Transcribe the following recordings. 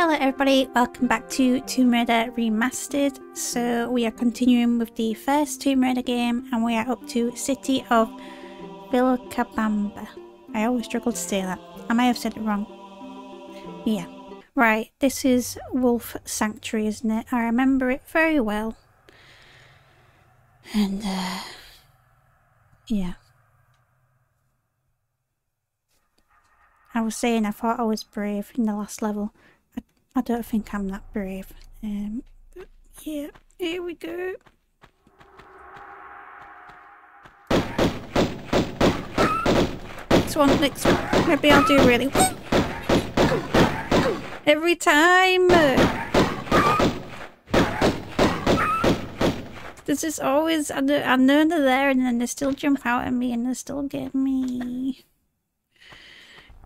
Hello everybody, welcome back to Tomb Raider Remastered. So we are continuing with the first Tomb Raider game and we are up to City of Vilcabamba. I always struggle to say that. I may have said it wrong. Yeah. Right, this is Wolf Sanctuary, isn't it? I remember it very well. And, uh, yeah. I was saying I thought I was brave in the last level. I, don't think I'm that brave. Um, yeah, here we go. Next one, next one. Maybe I'll do really. Every time! This is always, I know, I know they're there and then they still jump out at me and they still get me.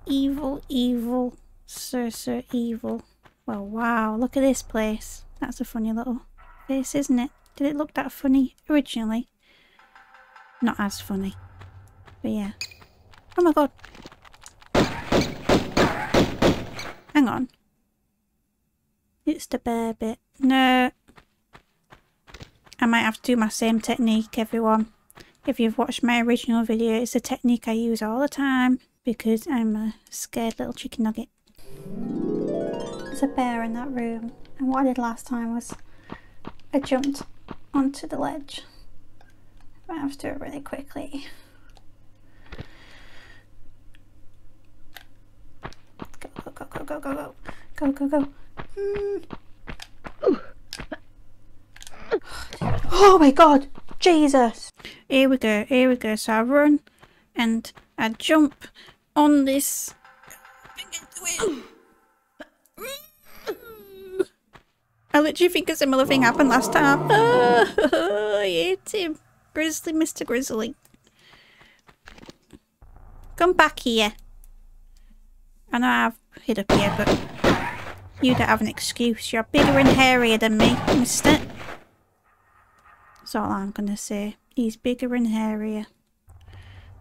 Evil, evil, so, so evil. Well, wow, look at this place. That's a funny little place, isn't it? Did it look that funny originally? Not as funny. But yeah. Oh my god. Hang on. It's the bear bit. No. I might have to do my same technique, everyone. If you've watched my original video, it's a technique I use all the time because I'm a scared little chicken nugget. A bear in that room and what I did last time was I jumped onto the ledge. I have to do it really quickly. Go, go, go, go, go, go, go, go, go, go. Mm. Oh my god! Jesus! Here we go, here we go. So I run and I jump on this. I literally think a similar thing happened last time. Oh, I hate him. Grizzly Mr. Grizzly. Come back here. I know I've hid up here, but you don't have an excuse. You're bigger and hairier than me, mister. That's all I'm gonna say. He's bigger and hairier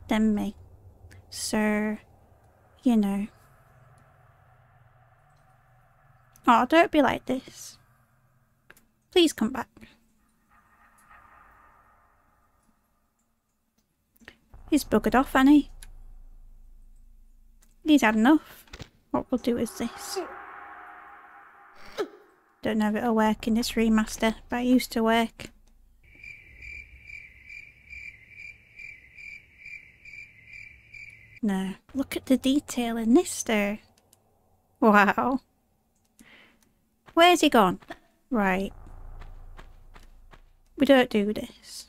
than me. So, you know. Oh, don't be like this. Please come back. He's buggered off, he? He's had enough. What we'll do is this. Don't know if it'll work in this remaster, but it used to work. No. Look at the detail in this though. Wow. Where's he gone? Right. We don't do this.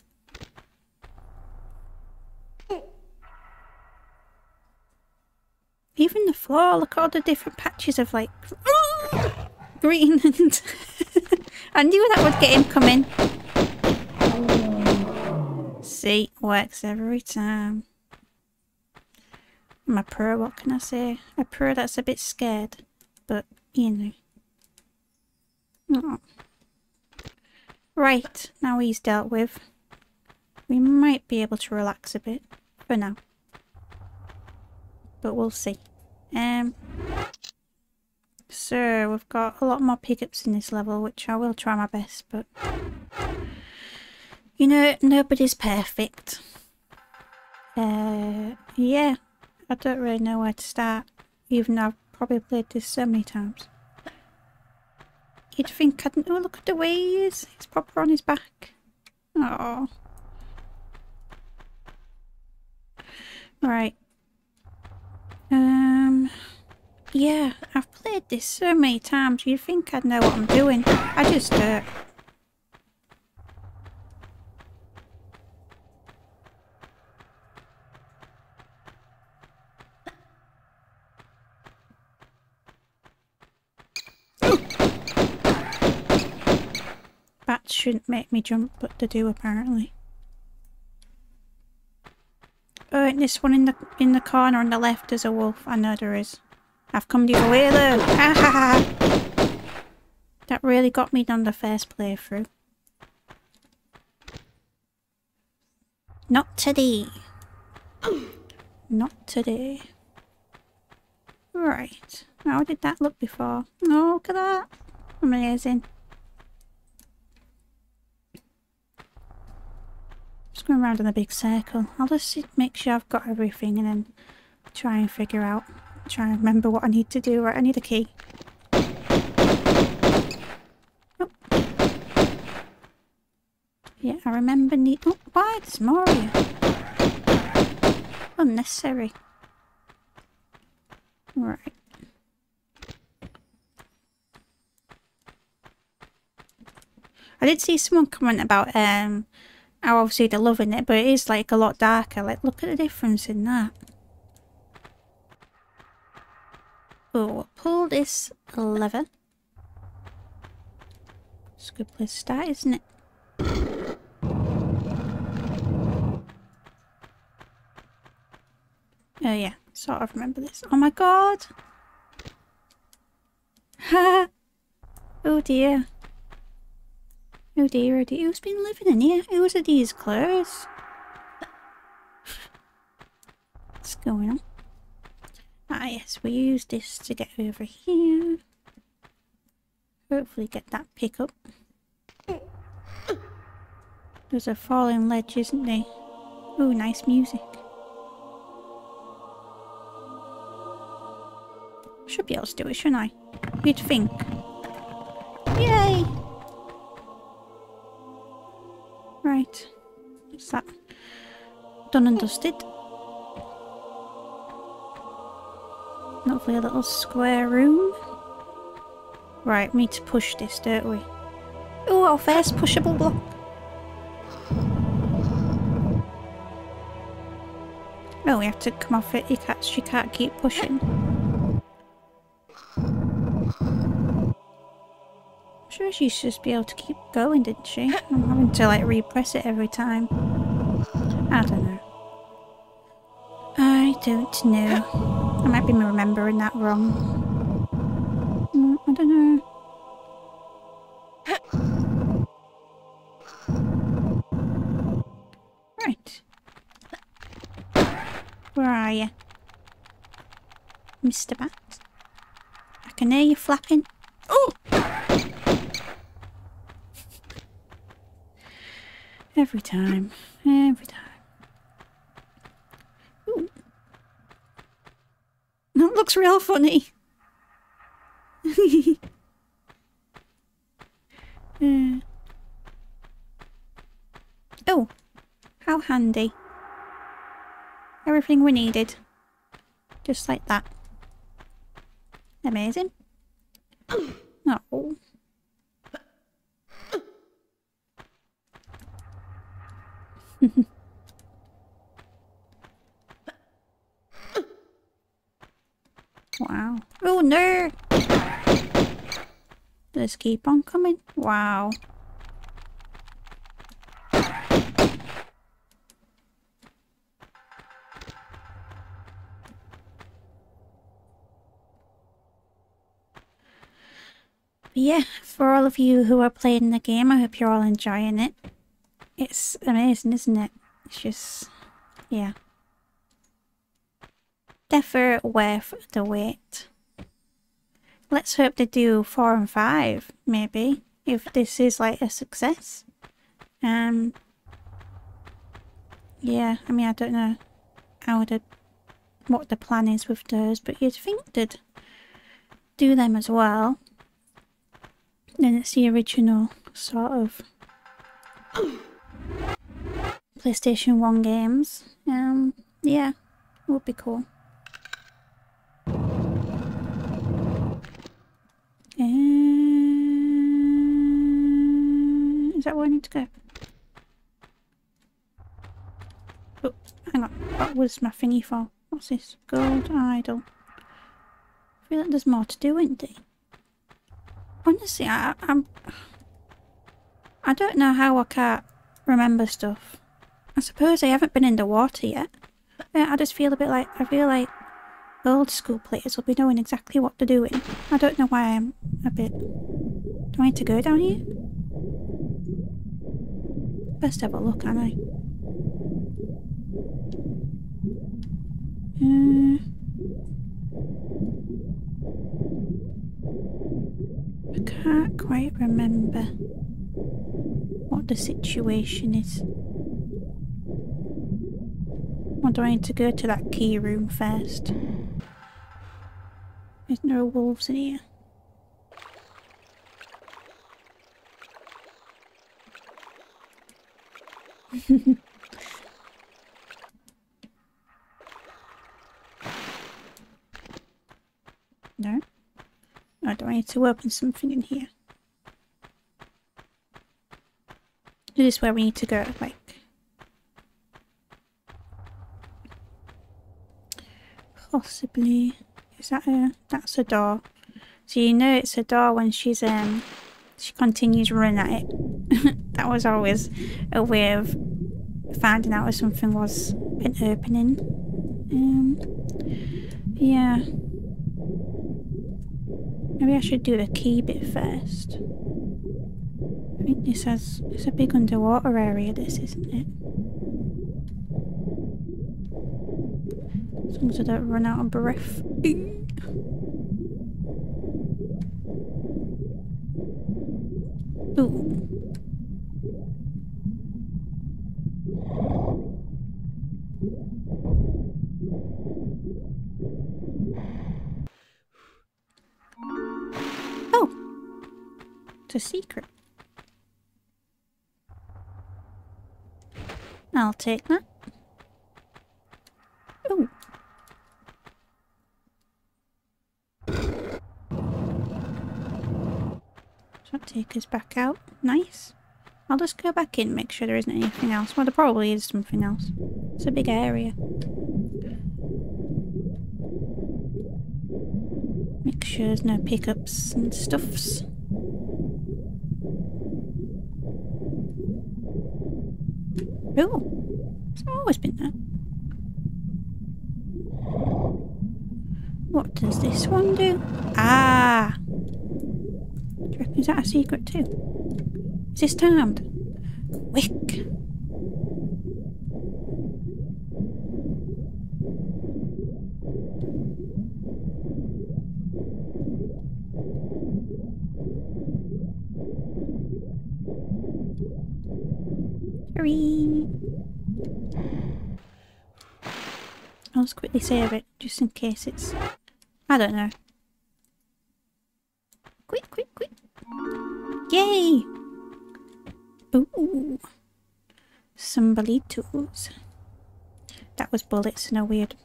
Even the floor, look at all the different patches of like green and I knew that would get him coming. See, works every time. I'm pro, what can I say? A pro that's a bit scared, but you know. Oh. Right, now he's dealt with. We might be able to relax a bit for now. But we'll see. Um, so we've got a lot more pickups in this level, which I will try my best, but you know, nobody's perfect. Uh, yeah, I don't really know where to start, even though I've probably played this so many times. You'd think I'd... Oh, look at the way he is. He's proper on his back. Oh. Right. Um... Yeah, I've played this so many times. You'd think I'd know what I'm doing. I just don't. Shouldn't make me jump, but they do apparently. Oh, and this one in the in the corner on the left is a wolf. I know there is. I've come the other way though. Ha ha ha! That really got me done the first playthrough. Not today. Not today. Right. How did that look before? Oh, look at that. Amazing. Going around in a big circle. I'll just make sure I've got everything and then try and figure out, try and remember what I need to do. Right, I need a key. Oh. Yeah, I remember need- oh, why? There's more of you. Unnecessary. Right. I did see someone comment about um how obviously they're loving it, but it is like a lot darker. Like look at the difference in that. Oh, pull this lever. It's a good place to start, isn't it? Oh yeah, sort of remember this. Oh my god! Ha! oh dear. Oh dear, oh dear. Who's been living in here? Who's are these clothes? What's going on? Ah yes, we use this to get over here. Hopefully get that pick up. There's a falling ledge, isn't there? Oh, nice music. Should be able to do it, shouldn't I? You'd think. That done and dusted? A little square room. Right, we need to push this, don't we? Oh, our first pushable block. Oh, we have to come off it. You can't, she can't keep pushing. I'm sure she should just be able to keep going, didn't she? I'm having to like repress it every time. I don't know. I don't know. I might be remembering that wrong. Mm, I don't know. Right. Where are you? Mr. Bat? I can hear you flapping. Oh! Every time. Every time. Ooh. That looks real funny. uh. Oh, how handy. Everything we needed. Just like that. Amazing. Oh. wow. Just keep on coming. Wow. yeah, for all of you who are playing the game, I hope you're all enjoying it. It's amazing, isn't it? It's just, yeah. Definitely worth the wait. Let's hope they do 4 and 5, maybe, if this is like a success. Um, yeah, I mean, I don't know how the, what the plan is with those, but you'd think they'd do them as well. Then it's the original sort of PlayStation 1 games. Um, yeah, would be cool. Uh, is that where I need to go? Oh, hang on. That was my thingy for? What's this? Gold idol. I feel like there's more to do, isn't there? Honestly, I, I'm... I don't know how I can't remember stuff. I suppose I haven't been in the water yet. I just feel a bit like... I feel like old school players will be knowing exactly what they're doing. I don't know why I'm a bit... Do I need to go down here? Best have a look, am I? Uh... I can't quite remember what the situation is. Or do I need to go to that key room first? There's no wolves in here. no? Oh, do I need to open something in here? Is this where we need to go? Like... Possibly. Is that a... That's a door. So you know it's a door when she's, um... She continues running at it. that was always a way of finding out if something was an opening. Um... Yeah. Maybe I should do the key bit first. I think this has... It's a big underwater area this, isn't it? As long as I don't run out of breath. A secret. I'll take that. Oh. So take us back out. Nice. I'll just go back in, make sure there isn't anything else. Well, there probably is something else. It's a big area. Make sure there's no pickups and stuffs. Oh, it's always been there. What does this one do? Ah! Is that a secret too? Is this timed? Quick! I'll just quickly save it, just in case it's... I don't know. Quick, quick, quick! Yay! Ooh! Some bolitos. That was bullets in a weird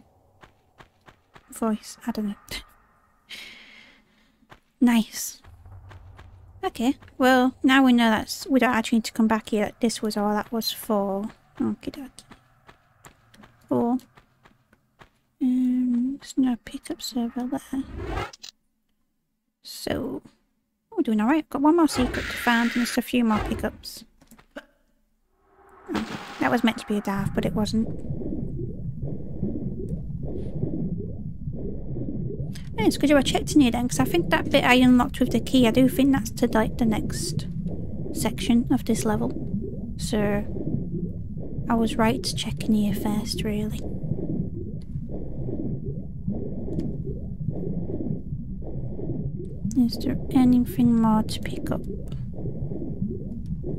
voice. I don't know. nice. Okay, well, now we know that we don't actually need to come back here. This was all that was for. Okay, dokie. For. Um, there's no pickups over there. So, we're doing alright. Got one more secret to find and just a few more pickups. Oh, that was meant to be a dive, but it wasn't. It's because you were checked in here then, because I think that bit I unlocked with the key, I do think that's to like the next section of this level. So, I was right to check in here first, really. Is there anything more to pick up?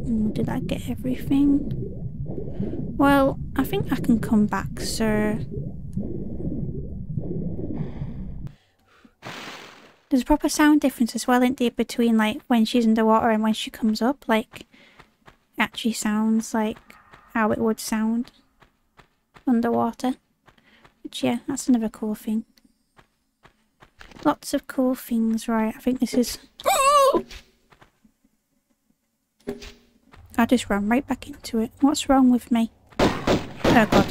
Mm, did I get everything? Well, I think I can come back, sir. There's a proper sound difference as well, isn't there, between like when she's underwater and when she comes up. Like, actually sounds like how it would sound underwater. Which yeah, that's another cool thing. Lots of cool things, right? I think this is... I just ran right back into it. What's wrong with me? Oh god.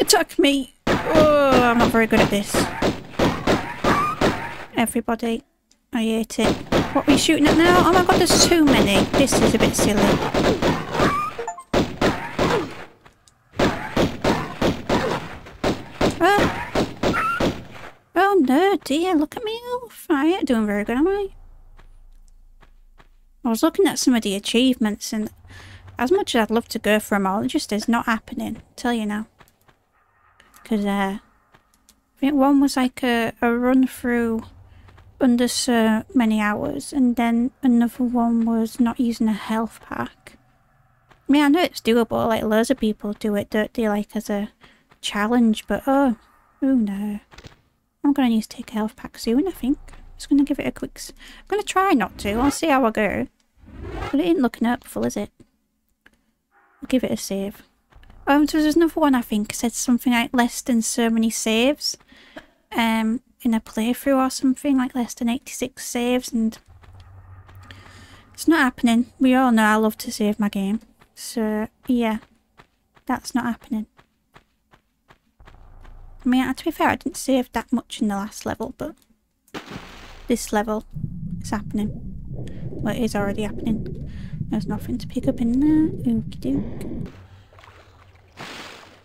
Attack me! Oh, I'm not very good at this everybody. I hate it. What are we shooting at now? Oh my god, there's too many. This is a bit silly. Oh, oh dear. Look at me. I ain't doing very good, am I? I was looking at some of the achievements and as much as I'd love to go for them all, it just is not happening. I'll tell you now. Because uh, I think one was like a, a run through under so many hours, and then another one was not using a health pack. I mean, I know it's doable, like loads of people do it, don't they, like as a challenge, but oh, oh no. I'm going to need to take a health pack soon, I think. Just going to give it a quick... I'm going to try not to, I'll see how I go. But it ain't looking hurtful, is it? I'll give it a save. Um, so there's another one I think said something like less than so many saves. Um, in a playthrough or something, like less than 86 saves, and it's not happening. We all know I love to save my game. So, yeah, that's not happening. I mean, to be fair, I didn't save that much in the last level, but this level is happening. Well, it is already happening. There's nothing to pick up in there. Okie.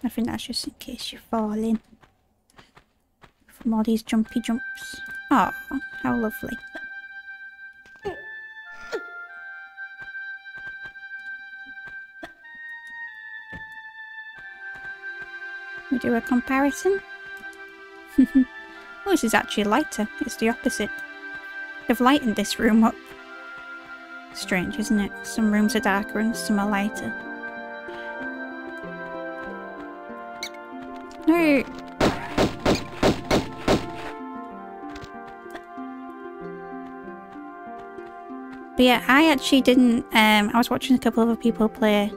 I think that's just in case you're falling from all these jumpy jumps. Oh, how lovely. We do a comparison. this is actually lighter. It's the opposite. They've lightened this room up. Strange, isn't it? Some rooms are darker and some are lighter. No! But yeah, I actually didn't, um, I was watching a couple of other people play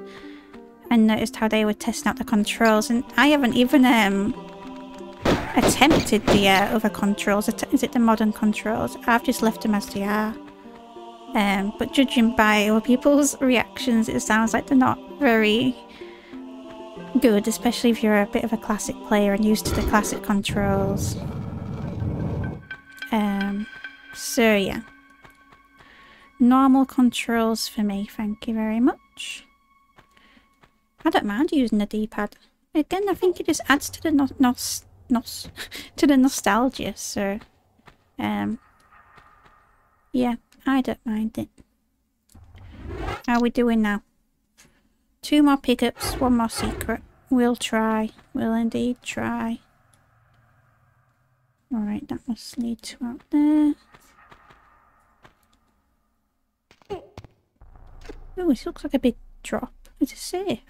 and noticed how they were testing out the controls and I haven't even um, attempted the uh, other controls. Is it the modern controls? I've just left them as they are. Um, but judging by other people's reactions, it sounds like they're not very good, especially if you're a bit of a classic player and used to the classic controls. Um, so yeah normal controls for me, thank you very much. I don't mind using the D-pad. Again, I think it just adds to the no nos nos to the nostalgia, so um yeah, I don't mind it. How are we doing now? Two more pickups, one more secret. We'll try. We'll indeed try. Alright, that must lead to out there. Oh, this looks like a big drop. Is it safe?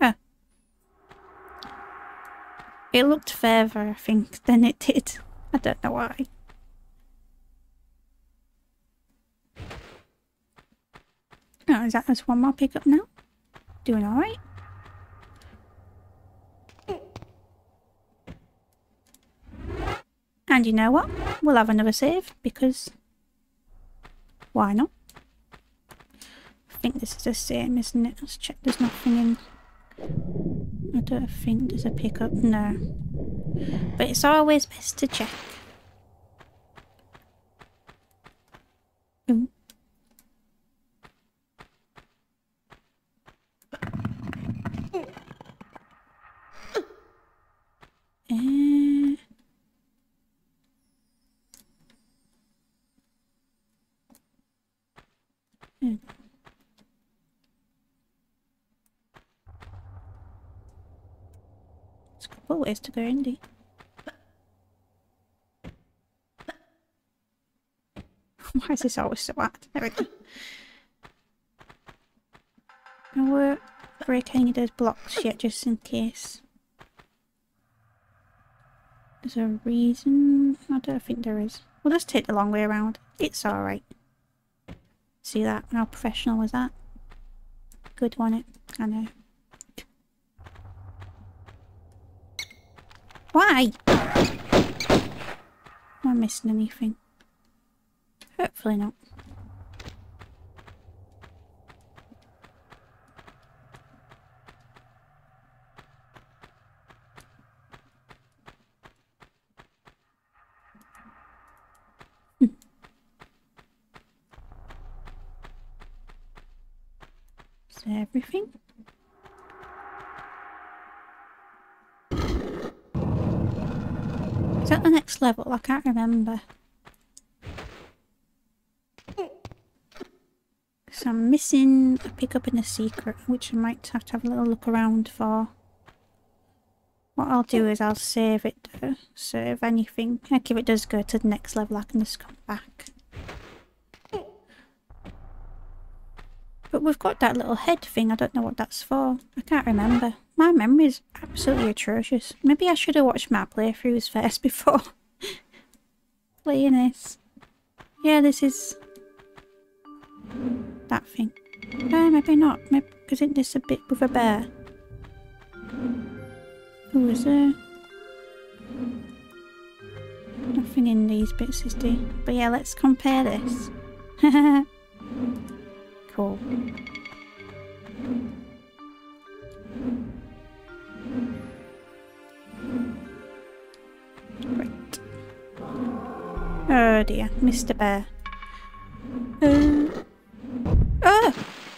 Ah. It looked further, I think, than it did. I don't know why. Oh, is that just one more pickup now? Doing alright? And you know what? We'll have another save because why not? I think this is the same, isn't it? Let's check there's nothing in... Don't think there's a pickup, no. But it's always best to check. Ooh. Uh, hmm. Ways to go, Indy. Why is this always so hard? There we go. I won't break any of those blocks yet, just in case. There's a reason? I don't think there is. We'll just take the long way around. It's alright. See that? How professional was that? Good one it. I know. Why? Am I missing anything? Hopefully not. Everything? Is that the next level? I can't remember. So I'm missing a pickup in a secret, which I might have to have a little look around for. What I'll do is I'll save it though, so if anything, like if it does go to the next level I can just come back. But we've got that little head thing, I don't know what that's for. I can't remember. My memory is absolutely atrocious. Maybe I should have watched my playthroughs first before playing this. Yeah, this is that thing. No, maybe not. Maybe isn't this a bit with a bear? Who is there? Nothing in these bits is there. But yeah, let's compare this. cool. Oh dear, Mr. Bear. Uh, oh!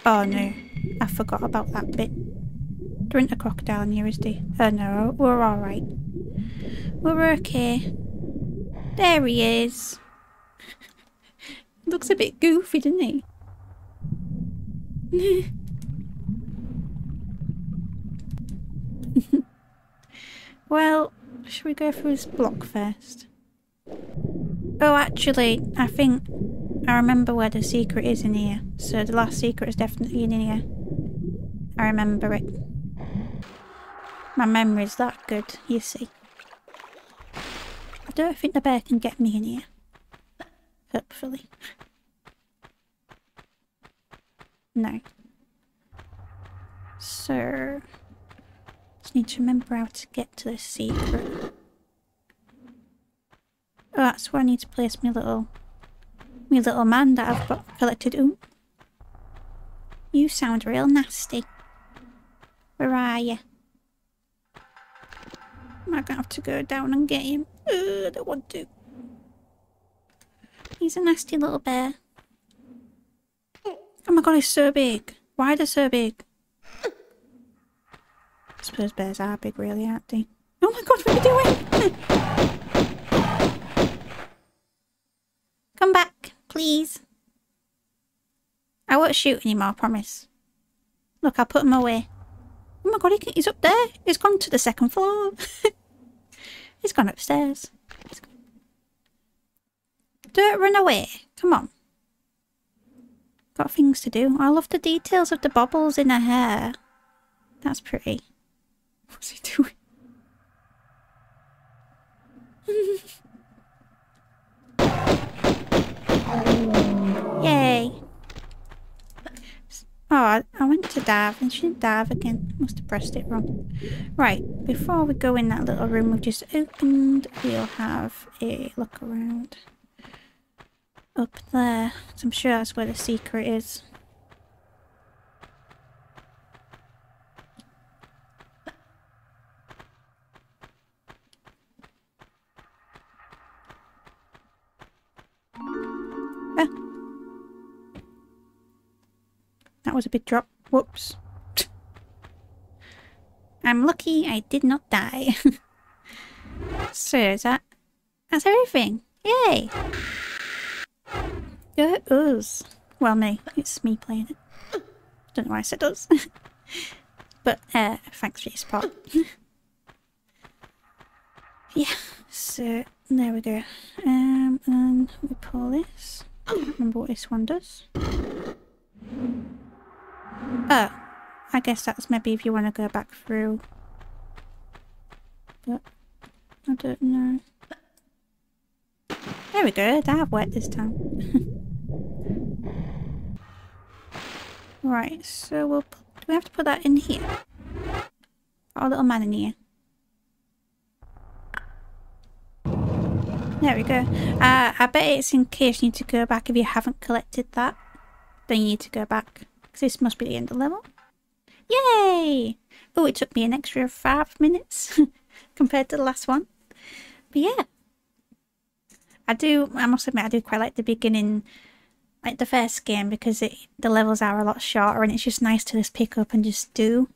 Oh no, I forgot about that bit. There isn't a crocodile near, is there? Oh no, we're alright. We're okay. There he is. Looks a bit goofy, doesn't he? well, should we go through this block first? Oh, actually, I think I remember where the secret is in here. So the last secret is definitely in here. I remember it. My memory's that good, you see. I don't think the bear can get me in here. Hopefully. No. So... Just need to remember how to get to the secret. Oh, that's where I need to place my little... My little man that I've got collected. Ooh. You sound real nasty. Where are you? Am I gonna have to go down and get him? Uh, I don't want to. He's a nasty little bear. Oh my god, he's so big. Why are they so big? I suppose bears are big really, aren't they? Oh my god, what are you doing? Come back, please. I won't shoot anymore, I promise. Look, I'll put him away. Oh my god, he, he's up there. He's gone to the second floor. he's gone upstairs. Don't run away. Come on. Got things to do. I love the details of the bubbles in her hair. That's pretty. What's he doing? Yay. Oh, I, went to dive and she didn't dive again. Must have pressed it wrong. Right, before we go in that little room we've just opened, we'll have a look around up there. I'm sure that's where the secret is. Was a big drop. Whoops. I'm lucky I did not die. so is that... That's everything. Yay! It is. Well, me. It's me playing it. Don't know why I said us. but, uh, thanks for your support. yeah, so there we go. Um, and we pull this. I don't remember what this one does. Oh, I guess that's maybe if you want to go back through. But, I don't know. There we go, I have wet this time. Right, so we'll do we have to put that in here? Our little man in here. There we go. Uh, I bet it's in case you need to go back if you haven't collected that. Then you need to go back. This must be the end of the level. Yay! Oh, it took me an extra five minutes compared to the last one. But yeah. I do, I must admit, I do quite like the beginning like the first game because it the levels are a lot shorter and it's just nice to just pick up and just do.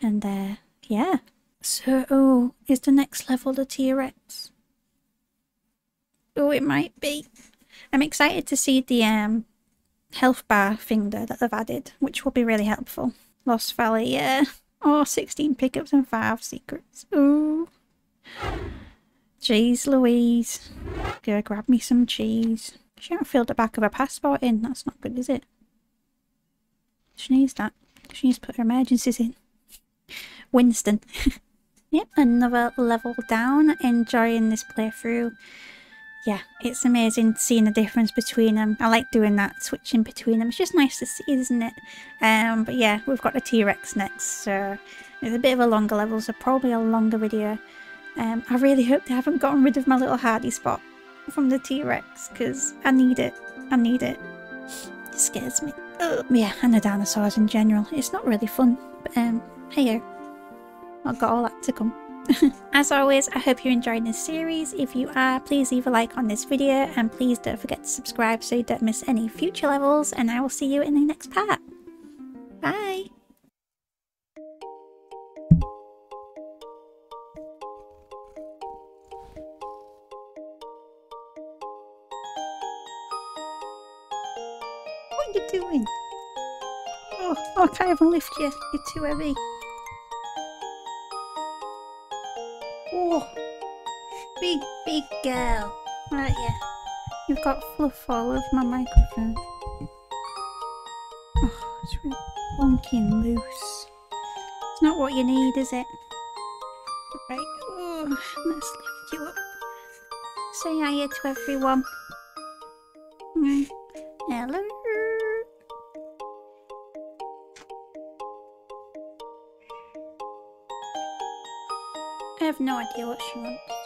And uh, yeah. So, oh, is the next level the T-Rex? Oh, it might be. I'm excited to see the um, health bar thing there that they've added, which will be really helpful. Lost Valley, yeah. Oh, 16 pickups and 5 secrets. Ooh. Jeez Louise. Go grab me some cheese. She hasn't filled the back of her passport in. That's not good, is it? She needs that. She needs to put her emergencies in. Winston. yep, another level down. Enjoying this playthrough. Yeah, it's amazing seeing the difference between them. I like doing that, switching between them. It's just nice to see, isn't it? Um, but yeah, we've got the T-Rex next, so it's a bit of a longer level, so probably a longer video. Um, I really hope they haven't gotten rid of my little hardy spot from the T-Rex, because I need it. I need it. It scares me. Ugh. Yeah, and the dinosaurs in general. It's not really fun, but um, hey I've got all that to come. As always, I hope you're enjoying this series. If you are, please leave a like on this video and please don't forget to subscribe so you don't miss any future levels and I will see you in the next part. Bye! What are you doing? Oh, oh, I can't even lift you. You're too heavy. Oh, big, big girl. Right, yeah. You've got fluff all over my microphone. Oh, it's really wonky and loose. It's not what you need, is it? Right, oh, let's lift you up. Say hiya to everyone. Idea what she wants.